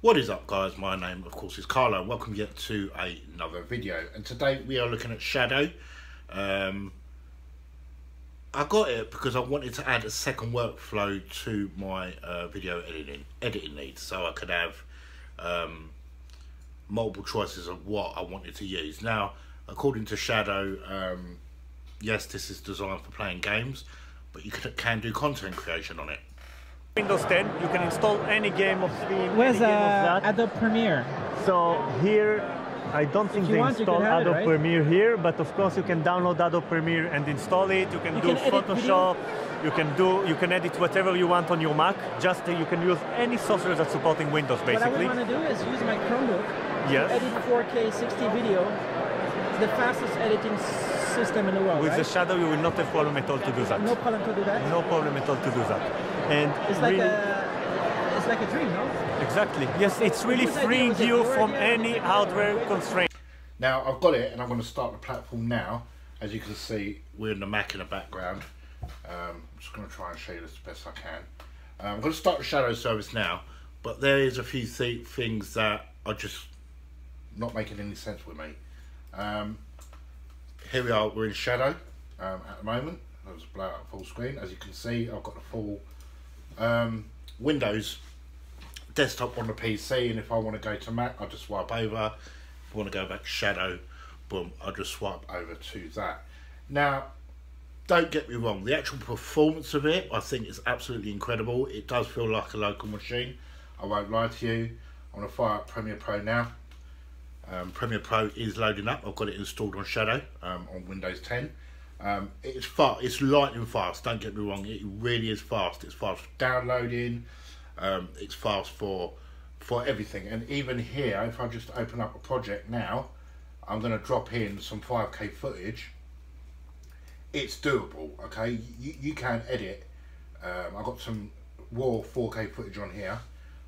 What is up guys, my name of course is Carlo and welcome yet to another video and today we are looking at Shadow. Um, I got it because I wanted to add a second workflow to my uh, video editing editing needs so I could have um, multiple choices of what I wanted to use. Now according to Shadow, um, yes this is designed for playing games but you can, can do content creation on it. Windows 10, you can install any game of Steam. Where's uh, of that. Adobe Premiere? So here, I don't think they want, install have it, Adobe right? Premiere here, but of course you can download Adobe Premiere and install it. You can You do can Photoshop. You can do, you can edit whatever you want on your Mac. Just uh, you can use any software that's supporting Windows, basically. What I want to do is use my Chromebook Yes. edit 4K 60 video. It's the fastest editing system in the world, With right? the Shadow, you will not have problem at all to do that. no problem to do that. No problem at all to do that. And It's like really, a, it's like a dream, no? exactly. Yes, it's really freeing you from idea? any hardware constraint. Now I've got it and I'm going to start the platform now. As you can see, we're in the Mac in the background. Um, I'm just going to try and show you this the best I can. Um, I'm going to start the Shadow service now, but there is a few th things that are just not making any sense with me. Um, here we are, we're in Shadow um, at the moment. I'll just blow up full screen. As you can see, I've got the full um, Windows desktop on the PC, and if I want to go to Mac, I'll just swipe over. If I want to go back to Shadow, boom, I'll just swipe over to that. Now, don't get me wrong, the actual performance of it, I think is absolutely incredible. It does feel like a local machine. I won't lie to you. I'm going to fire up Premiere Pro now. Um, Premiere Pro is loading up. I've got it installed on Shadow um, on Windows 10. Um, it's fast. It's lightning fast. Don't get me wrong. It really is fast. It's fast for downloading. Um, it's fast for for everything. And even here, if I just open up a project now, I'm going to drop in some 5K footage. It's doable. Okay, you you can edit. Um, I've got some raw 4K footage on here.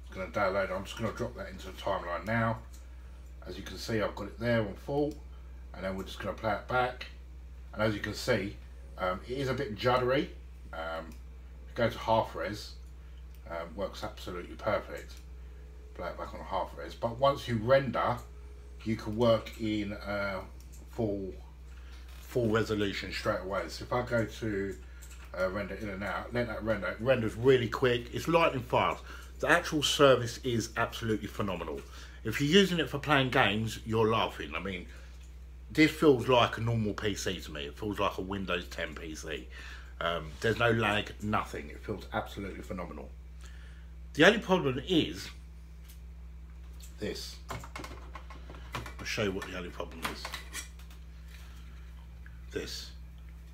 I'm going to download. I'm just going to drop that into the timeline now. As you can see, I've got it there on full, and then we're just going to play it back. And as you can see, um, it is a bit juddery. Um, go to half res, um, works absolutely perfect. Play it back on half res. But once you render, you can work in uh, full full resolution straight away. So if I go to uh, render in and out, let that render. It renders really quick. It's lightning fast. The actual service is absolutely phenomenal. If you're using it for playing games, you're laughing. I mean, this feels like a normal PC to me. It feels like a Windows 10 PC. Um, there's no lag, nothing. It feels absolutely phenomenal. The only problem is this. I'll show you what the only problem is. This.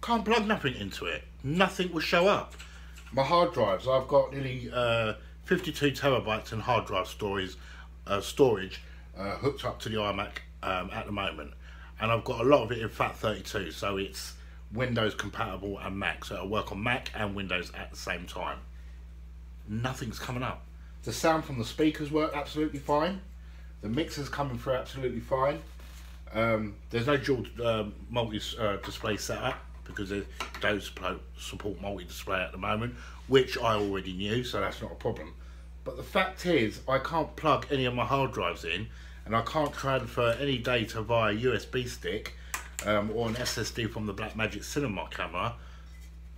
Can't plug nothing into it. Nothing will show up. My hard drives, I've got nearly uh, 52 terabytes in hard drive stories, uh, storage uh, hooked up to the iMac um, at the moment. And I've got a lot of it in FAT32, so it's Windows compatible and Mac. So it'll work on Mac and Windows at the same time. Nothing's coming up. The sound from the speakers work absolutely fine. The mixer's coming through absolutely fine. Um, there's no dual um, multi-display setup because they don't support, support multi-display at the moment, which I already knew, so that's not a problem. But the fact is, I can't plug any of my hard drives in, and I can't transfer any data via USB stick um, or an SSD from the Blackmagic Cinema camera.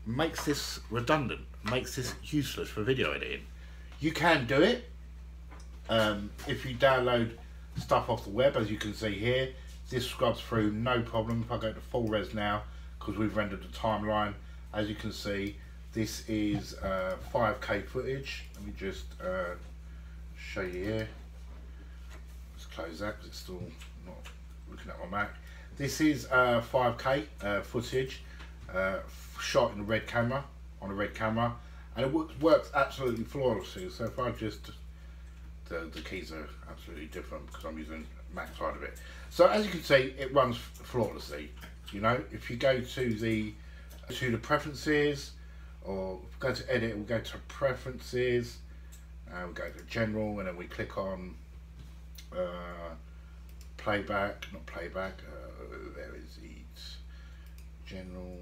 Makes this redundant, makes this useless for video editing. You can do it um, if you download stuff off the web, as you can see here. This scrubs through no problem. If I go to full res now, because we've rendered the timeline, as you can see, this is uh, 5K footage. Let me just uh, show you here. Let's close that because it's still not looking at my Mac. This is uh, 5K uh, footage uh, shot in a red camera, on a red camera, and it works, works absolutely flawlessly. So if I just the, the keys are absolutely different because I'm using Mac side of it. So as you can see, it runs flawlessly. You know, if you go to the to the preferences, or go to edit, we'll go to preferences, uh, we'll go to general, and then we click on uh, playback, not playback. Uh, where is it? General.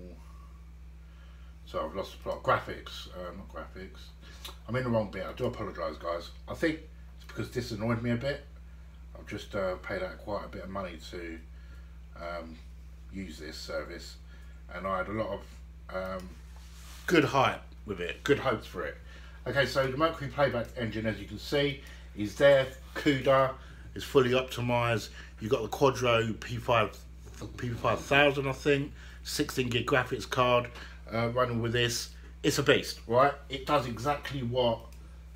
So I've lost the plot. Graphics, uh, not graphics. I'm in the wrong bit. I do apologise, guys. I think it's because this annoyed me a bit. I've just uh, paid out quite a bit of money to um, use this service, and I had a lot of um, good hype with it, good hopes for it. Okay, so the Mercury playback engine, as you can see, is there. CUDA is fully optimized. You've got the Quadro P5 P5000, I think, 16 gig graphics card uh, running with this. It's a beast, right? It does exactly what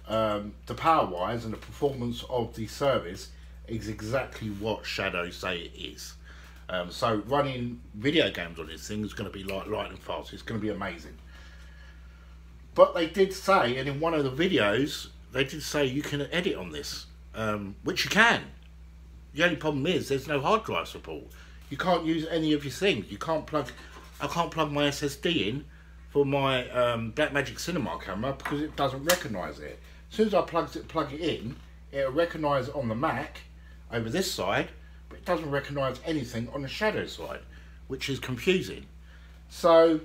um, the power wise and the performance of the service is exactly what Shadow say it is. Um, so running video games on this thing is going to be like lightning fast. It's going to be amazing. But they did say, and in one of the videos, they did say you can edit on this, um, which you can. The only problem is there's no hard drive support. You can't use any of your things. You can't plug. I can't plug my SSD in for my um, Blackmagic Cinema camera because it doesn't recognise it. As soon as I plug it, plug it in, it'll recognise it on the Mac over this side, but it doesn't recognise anything on the shadow side, which is confusing. So,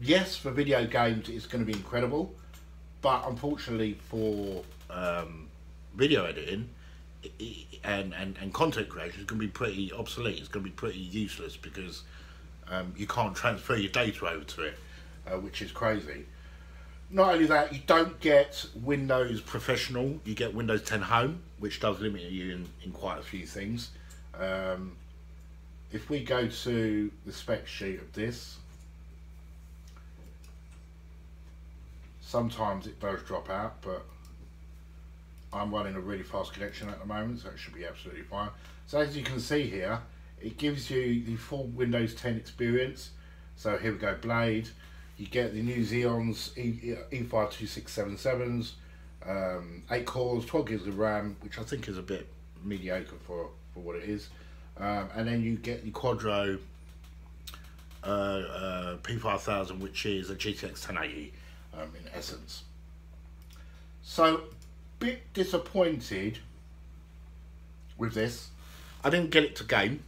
yes, for video games, it's going to be incredible, but unfortunately for um, video editing and, and, and content creation, it's going to be pretty obsolete. It's going to be pretty useless because um, you can't transfer your data over to it, uh, which is crazy. Not only that, you don't get Windows Professional, you get Windows 10 Home, which does limit you in, in quite a few things. Um, if we go to the spec sheet of this, sometimes it does drop out, but I'm running a really fast connection at the moment, so it should be absolutely fine. So as you can see here, it gives you the full Windows 10 experience. So here we go, Blade. You get the new Xeons e, E52677s, um, 8 cores, 12 gigs of RAM, which I think is a bit mediocre for, for what it is. Um, and then you get the Quadro uh, uh, P5000, which is a GTX 1080 um, in essence. So, bit disappointed with this. I didn't get it to game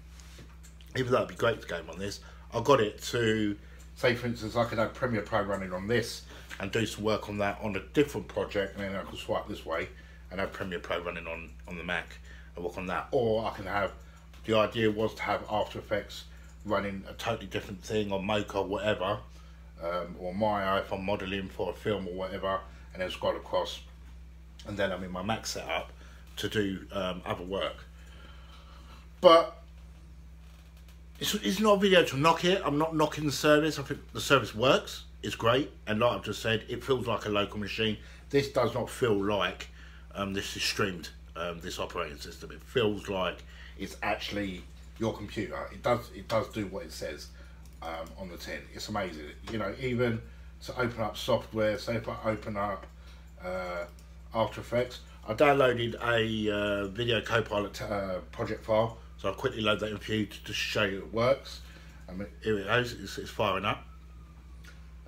even though it'd be great to game on this, I got it to say, for instance, I could have Premiere Pro running on this and do some work on that on a different project, and then I could swipe this way and have Premiere Pro running on on the Mac and work on that, or I can have. The idea was to have After Effects running a totally different thing on Mocha or whatever, um, or Maya if I'm modelling for a film or whatever, and then scroll across, and then I'm in my Mac setup to do um, other work. But it's, it's not a video to knock it. I'm not knocking the service. I think the service works. It's great. And like I've just said, it feels like a local machine. This does not feel like um, this is streamed, um, this operating system. It feels like it's actually your computer. It does it does do what it says um, on the tin. It's amazing. You know, even to open up software, say if I open up uh, After Effects, I downloaded a uh, video copilot uh, project file so I'll quickly load that in for you to, to show you it works. I mean, here it goes, it's, it's firing up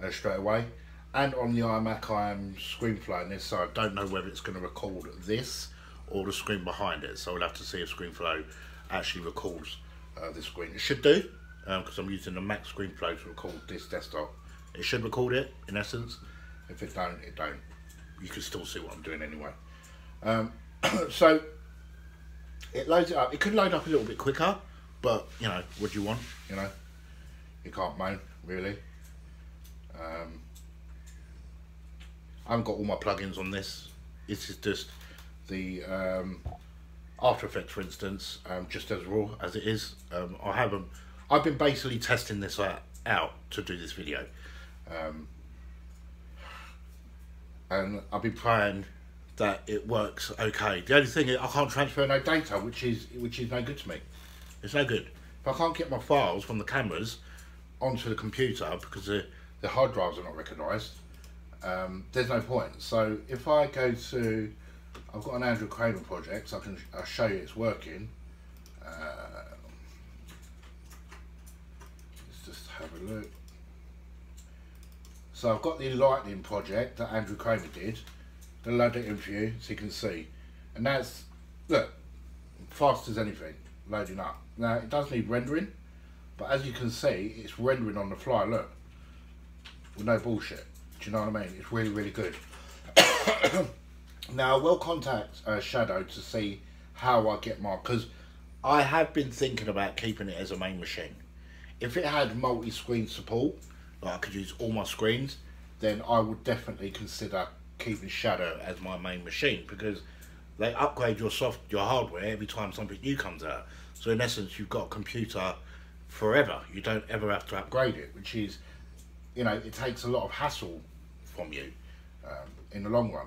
uh, straight away. And on the iMac I am ScreenFlowing this, so I don't know whether it's going to record this or the screen behind it. So we'll have to see if ScreenFlow actually records uh, this screen. It should do, because um, I'm using the Mac ScreenFlow to record this desktop. It should record it, in essence. If it don't, it don't. You can still see what I'm doing anyway. Um, so it loads it up. It could load up a little bit quicker, but you know, what do you want? You know, you can't moan really. Um, I haven't got all my plugins on this. This is just the um, After Effects, for instance, um, just as raw as it is. Um, I haven't. I've been basically testing this out, to do this video, um, and I've been praying that it works okay. The only thing is I can't transfer no data, which is which is no good to me. It's no good. If I can't get my files from the cameras onto the computer because the, the hard drives are not recognised, um, there's no point. So if I go to, I've got an Andrew Kramer project, so I can I'll show you it's working. Uh, let's just have a look. So I've got the Lightning project that Andrew Kramer did the load it in for you so you can see. And that's, look, fast as anything, loading up. Now it does need rendering, but as you can see, it's rendering on the fly, look. With no bullshit. Do you know what I mean? It's really, really good. Now, I will contact uh, Shadow to see how I get my because I have been thinking about keeping it as a main machine. If it had multi-screen support, like I could use all my screens, then I would definitely consider keeping Shadow as my main machine because they upgrade your soft your hardware every time something new comes out. So in essence, you've got a computer forever. You don't ever have to upgrade it, which is, you know, it takes a lot of hassle from you um, in the long run.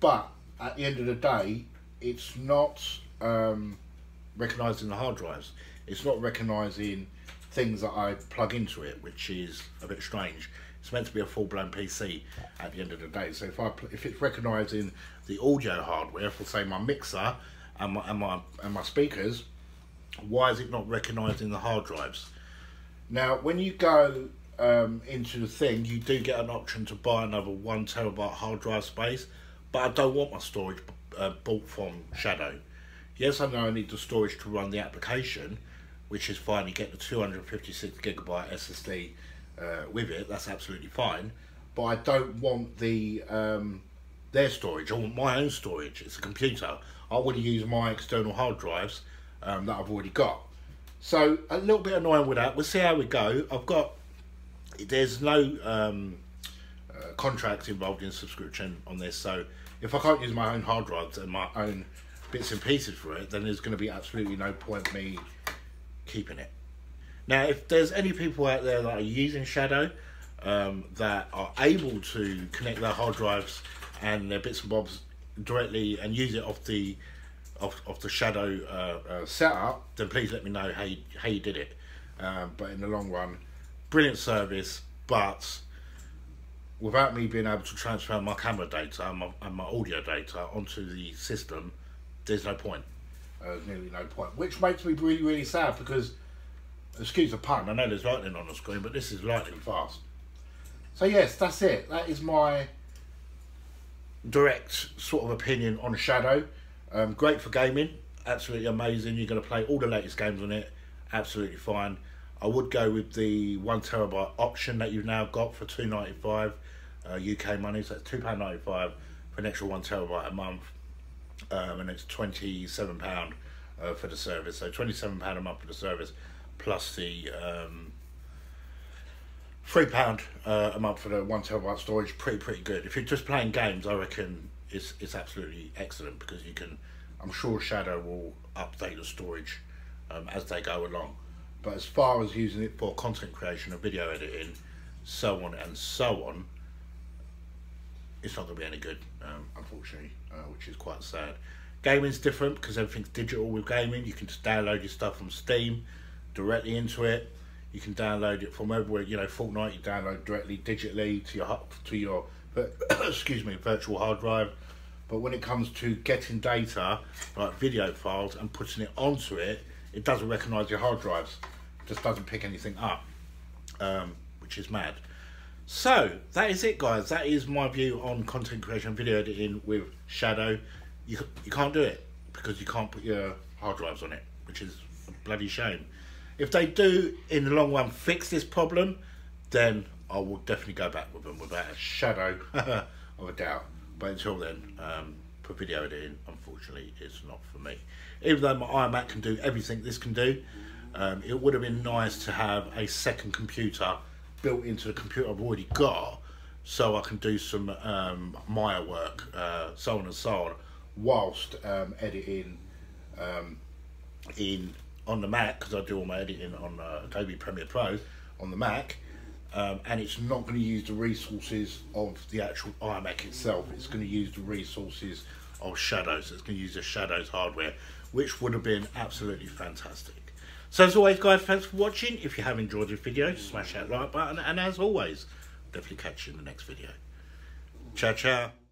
But at the end of the day, it's not um, recognizing the hard drives. It's not recognizing things that I plug into it, which is a bit strange. It's meant to be a full-blown PC at the end of the day. So if I if it's recognizing the audio hardware for say my mixer and my and my and my speakers, why is it not recognizing the hard drives? Now, when you go um, into the thing, you do get an option to buy another one terabyte hard drive space, but I don't want my storage uh, bought from Shadow. Yes, I know I need the storage to run the application, which is fine. You get the 256 gigabyte SSD uh, with it. That's absolutely fine. But I don't want the um, their storage. I want my own storage. It's a computer. I want to use my external hard drives um, that I've already got. So a little bit annoying with that. We'll see how we go. I've got there's no um, uh, contracts involved in subscription on this, so if I can't use my own hard drives and my own bits and pieces for it, then there's going to be absolutely no point me keeping it. Now, if there's any people out there that are using Shadow um, that are able to connect their hard drives and their bits and bobs directly and use it off the off, off the Shadow uh, uh, setup, then please let me know how you, how you did it. Um, but in the long run, brilliant service, but without me being able to transfer my camera data and my, and my audio data onto the system, there's no point. Uh, there's nearly no point, which makes me really, really sad because, excuse the pun, I know there's lightning on the screen, but this is lightning fast. So yes, that's it. That is my direct sort of opinion on Shadow. Um, great for gaming, absolutely amazing. You're going to play all the latest games on it, absolutely fine. I would go with the one terabyte option that you've now got for two ninety five uh, UK money. So that's two pound ninety five for an extra one terabyte a month, um, and it's twenty seven pound uh, for the service. So twenty seven pound a month for the service, plus the um, three pound uh, a month for the one terabyte storage. Pretty pretty good. If you're just playing games, I reckon it's it's absolutely excellent because you can. I'm sure Shadow will update the storage um, as they go along. But as far as using it for content creation and video editing, so on and so on, it's not going to be any good, um, unfortunately, uh, which is quite sad. Gaming's different because everything's digital with gaming. You can just download your stuff from Steam directly into it. You can download it from everywhere. You know, Fortnite you download directly digitally to your to your excuse me virtual hard drive. But when it comes to getting data like video files and putting it onto it, it doesn't recognise your hard drives. It just doesn't pick anything up, um, which is mad. So that is it, guys. That is my view on content creation, video editing with Shadow. You you can't do it because you can't put your hard drives on it, which is a bloody shame. If they do in the long run fix this problem, then I will definitely go back with them without a shadow of a doubt. But until then, um, for video editing, unfortunately, it's not for me. Even though my iMac can do everything this can do, um, it would have been nice to have a second computer built into the computer I've already got so I can do some um, Maya work, uh, so on and so on, whilst um, editing um, in on the Mac because I do all my editing on uh, Adobe Premiere Pro on the Mac. Um, and it's not going to use the resources of the actual iMac itself. It's going to use the resources of Shadows. It's going to use the Shadows hardware, which would have been absolutely fantastic. So as always, guys, thanks for watching. If you have enjoyed this video, smash that like button. And as always, definitely catch you in the next video. Ciao, ciao.